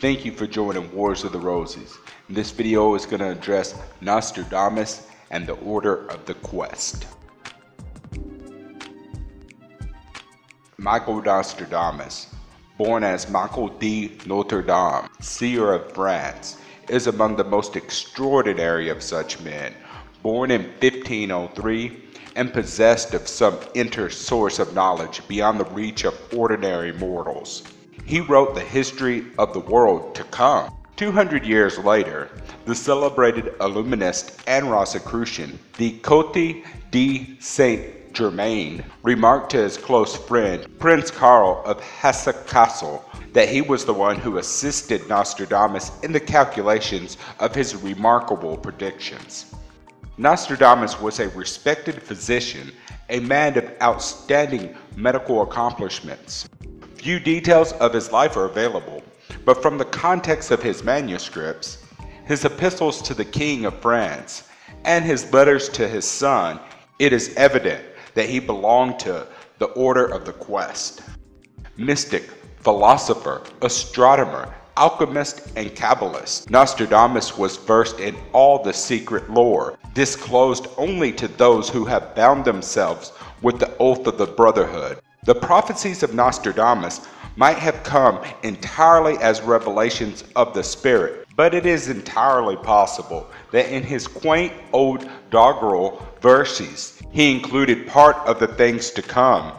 Thank you for joining Wars of the Roses. This video is going to address Nostradamus and the Order of the Quest. Michael Nostradamus, born as Michael de Notre Dame, seer of France, is among the most extraordinary of such men. Born in 1503 and possessed of some inner source of knowledge beyond the reach of ordinary mortals. He wrote the history of the world to come. 200 years later, the celebrated Illuminist and Rosicrucian, the Comte de Saint Germain, remarked to his close friend, Prince Karl of Hesse-Kassel, that he was the one who assisted Nostradamus in the calculations of his remarkable predictions. Nostradamus was a respected physician, a man of outstanding medical accomplishments. Few details of his life are available, but from the context of his manuscripts, his epistles to the King of France, and his letters to his son, it is evident that he belonged to the Order of the Quest. Mystic, philosopher, astronomer, alchemist, and Kabbalist, Nostradamus was versed in all the secret lore, disclosed only to those who have bound themselves with the oath of the Brotherhood. The prophecies of Nostradamus might have come entirely as revelations of the Spirit, but it is entirely possible that in his quaint old doggerel verses he included part of the things to come,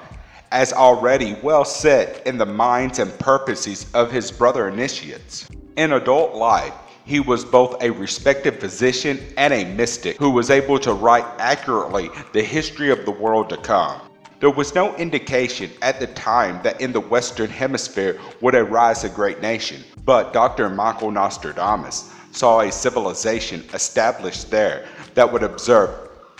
as already well set in the minds and purposes of his brother initiates. In adult life, he was both a respected physician and a mystic who was able to write accurately the history of the world to come. There was no indication at the time that in the Western Hemisphere would arise a great nation, but Dr. Michael Nostradamus saw a civilization established there that would observe,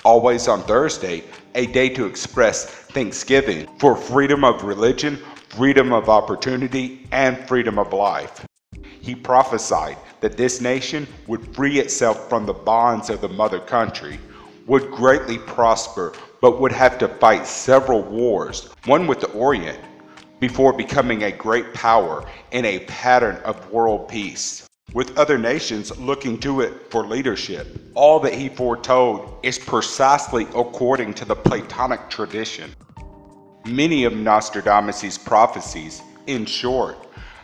always on Thursday, a day to express thanksgiving for freedom of religion, freedom of opportunity, and freedom of life. He prophesied that this nation would free itself from the bonds of the mother country, would greatly prosper but would have to fight several wars, one with the Orient, before becoming a great power in a pattern of world peace, with other nations looking to it for leadership. All that he foretold is precisely according to the Platonic tradition. Many of Nostradamus' prophecies, in short,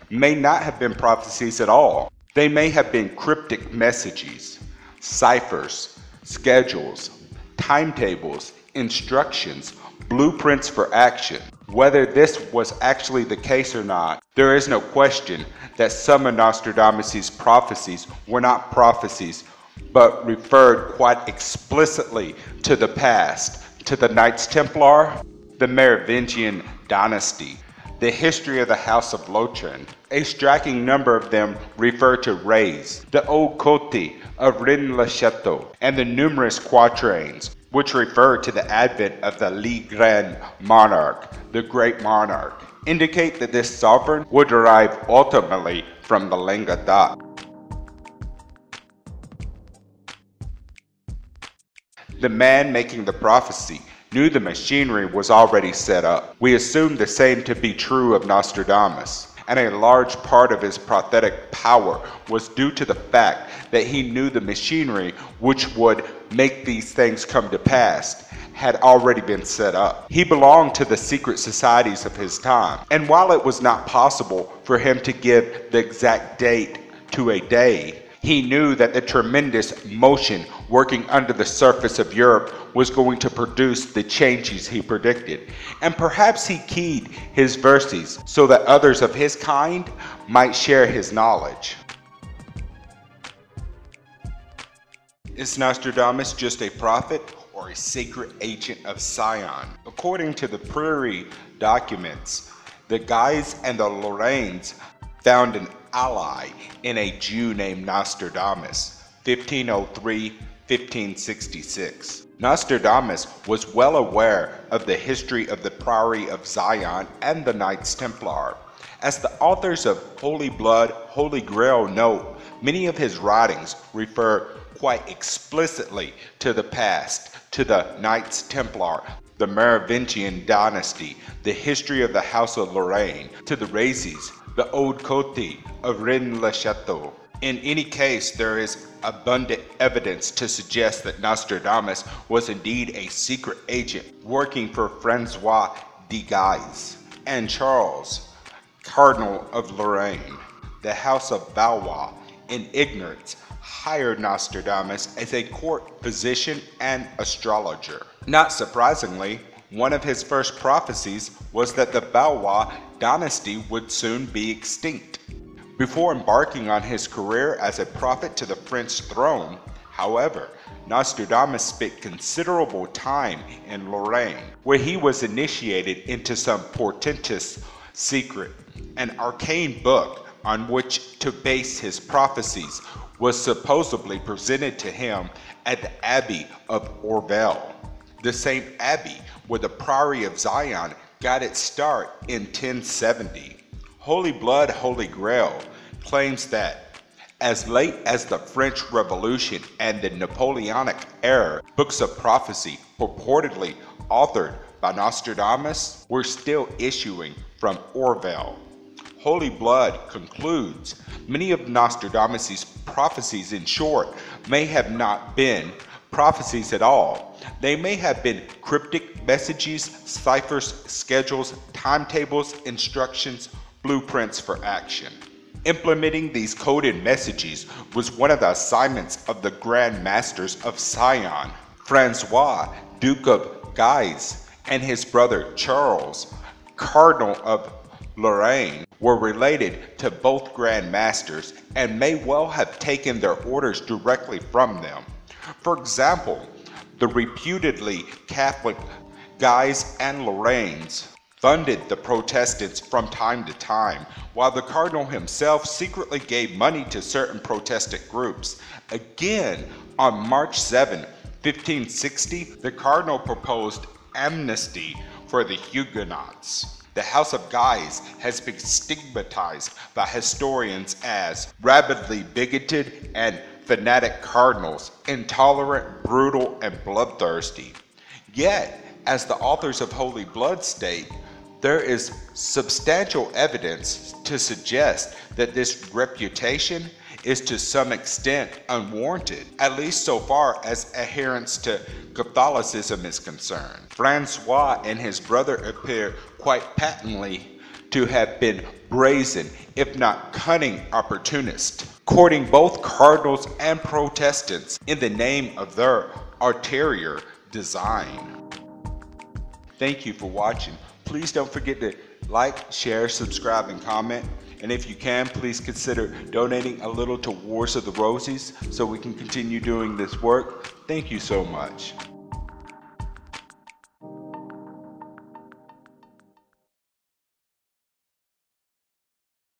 may not have been prophecies at all. They may have been cryptic messages, ciphers, schedules, timetables, instructions, blueprints for action. Whether this was actually the case or not, there is no question that some of Nostradamus' prophecies were not prophecies, but referred quite explicitly to the past, to the Knights Templar, the Merovingian dynasty, the history of the House of Lotharing. A striking number of them refer to Razes, the old Comte of Rennes-le-Château, and the numerous quatrains which refer to the advent of the le Grand Monarch, the Great Monarch, indicate that this sovereign would derive ultimately from the Languedoc. The man making the prophecy knew the machinery was already set up. We assume the same to be true of Nostradamus and a large part of his prophetic power was due to the fact that he knew the machinery which would make these things come to pass had already been set up. He belonged to the secret societies of his time, and while it was not possible for him to give the exact date to a day, he knew that the tremendous motion working under the surface of Europe was going to produce the changes he predicted. And perhaps he keyed his verses so that others of his kind might share his knowledge. Is Nostradamus just a prophet or a secret agent of Sion? According to the Priory documents, the Guys and the Lorraines found an ally in a Jew named Nostradamus, 1503 1566. Nostradamus was well aware of the history of the Priory of Sion and the Knights Templar. As the authors of Holy Blood, Holy Grail note, many of his writings refer quite explicitly to the past, to the Knights Templar, the Merovingian dynasty, the history of the House of Lorraine, to the Razes, the Old Comte of Rennes-le-Château. In any case, there is abundant evidence to suggest that Nostradamus was indeed a secret agent working for Francois de Guise and Charles, Cardinal of Lorraine. The House of Valois, in ignorance, hired Nostradamus as a court physician and astrologer. Not surprisingly, one of his first prophecies was that the Valois dynasty would soon be extinct. Before embarking on his career as a prophet to the French throne, however, Nostradamus spent considerable time in Lorraine, where he was initiated into some portentous secret. An arcane book on which to base his prophecies was supposedly presented to him at the Abbey of Orval, the same abbey where the Priory of Sion got its start in 1070. Holy Blood, Holy Grail claims that as late as the French Revolution and the Napoleonic era, books of prophecy purportedly authored by Nostradamus were still issuing from Orval. Holy Blood concludes many of Nostradamus' prophecies, in short, may have not been prophecies at all. They may have been cryptic messages, ciphers, schedules, timetables, instructions, blueprints for action. Implementing these coded messages was one of the assignments of the Grand Masters of Sion. Francois, Duke of Guise, and his brother Charles, Cardinal of Lorraine, were related to both Grand Masters and may well have taken their orders directly from them. For example, the reputedly Catholic Guise and Lorraines funded the Protestants from time to time, while the cardinal himself secretly gave money to certain Protestant groups. Again, on March 7, 1560, the cardinal proposed amnesty for the Huguenots. The House of Guise has been stigmatized by historians as rabidly bigoted and fanatic cardinals, intolerant, brutal, and bloodthirsty. Yet, as the authors of Holy Blood state, there is substantial evidence to suggest that this reputation is to some extent unwarranted, at least so far as adherence to Catholicism is concerned. Francois and his brother appear quite patently to have been brazen, if not cunning, opportunists, courting both cardinals and Protestants in the name of their ulterior design. Thank you for watching. Please don't forget to like, share, subscribe, and comment. And if you can, please consider donating a little to Wars of the Roses so we can continue doing this work. Thank you so much.